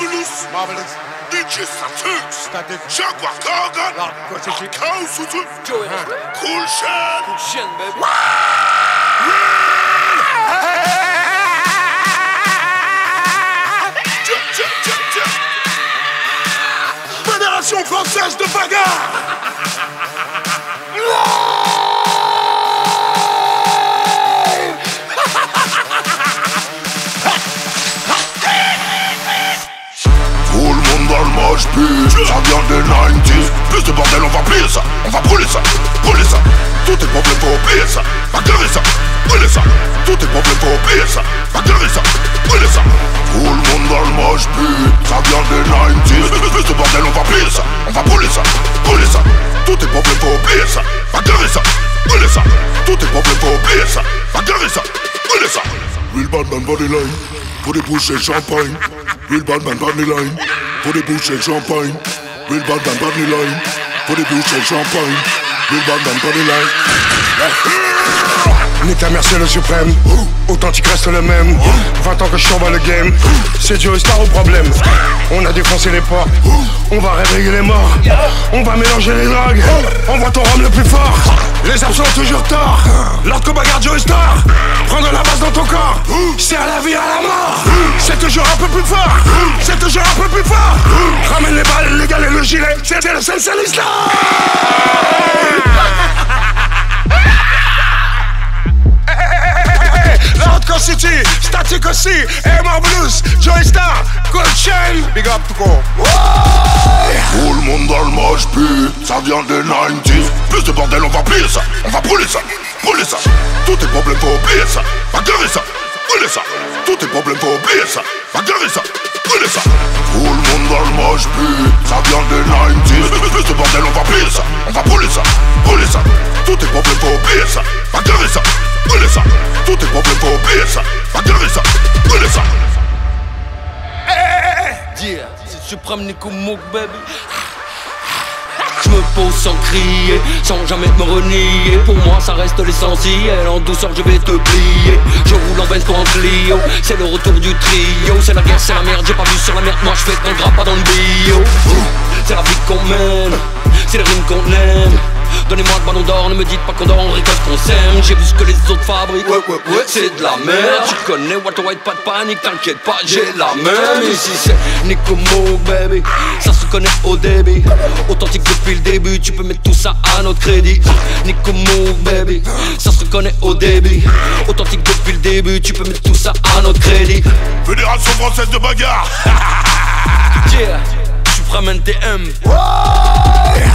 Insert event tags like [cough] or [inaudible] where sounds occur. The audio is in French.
Marvelous. Jaguar Gargan. Cool baby. Tcha, tcha. Fédération française de bagarre. Pit, ça vient des 90s Plus de bordel, on va plier ça, on va brûler ça, brûler ça. Tout est problème, faut oublier ça, va gueuler ça, brûler ça. Tout est problème, faut oublier ça, va gueuler ça, brûler ça. Tout le monde dans le moche. Pit, ça vient des 90s Plus de bordel, on va plier ça, on va brûler ça, brûler ça. Tout est problème, faut oublier ça, va gueuler ça, brûler ça. Tout est problème, faut oublier ça, va gueuler ça, brûler ça. Real Batman body line, bouches et champagne. Real Batman body line, pour des bouches et champagne Real Batman body line, pour des bouches et champagne Real Batman body line Nique ta mère, c'est le suprême. Authentique reste le même. 20 ans que je survole le game. C'est Joe Star au problème. On a défoncé les portes. On va réveiller les morts. On va mélanger les drogues. On voit ton rhum le plus fort. Les absents ont toujours tort. Lorsque bagarre Joe Star. Prendre la base dans ton corps. C'est à la vie, à la mort. C'est toujours un peu plus fort. C'est toujours un peu plus fort. Ramène les balles, les gars et le gilet. C'est le sensei l'islam. Hardcore City, Static aussi, Air Blues, Joy Star, Gold Chain, Big Up. Tout le monde dans le moche pit, ça vient des 90s Plus de bordel, on va plier ça, on va brûler ça, brûler ça. Tout est problème, faut oublier ça, va gueuler ça, brûler ça. Tout est problème, faut oublier ça, va gueuler ça, brûler ça. Tout le monde dans le moche pit, ça vient des 90s Plus de bordel, on va plier ça, on va brûler ça, brûler ça. Tout est problème, faut oublier ça, va gueuler ça, brûler ça. Tout est problème, faut oublier ça, va gueuler ça, brûler ça. Yeah, c'est suprême Nico Mook, baby. Sans crier, sans jamais me renier. Pour moi ça reste l'essentiel, en douceur je vais te plier. Je roule en Benz pour un Clio, c'est le retour du trio. C'est la guerre, c'est la merde, j'ai pas vu sur la merde. Moi je fais ton gras pas dans le bio. C'est la vie qu'on mène, c'est les rimes qu'on aime Donnez-moi le ballon d'or, ne me dites pas qu'on dort, on récolte qu'on sème. J'ai vu ce que les autres fabriquent, ouais ouais ouais. C'est de la merde. Tu connais Walter White, pas de panique, t'inquiète pas, j'ai la même. Ici c'est Nico Mo baby, ça se connaît au débit. Authentique depuis le début, tu peux mettre tout ça à notre crédit. Nico Mo baby, ça se connaît au débit. Authentique depuis le début, tu peux mettre tout ça à notre crédit. Fédération française de bagarre. [laughs] Yeah, Supreme NTM Ouais.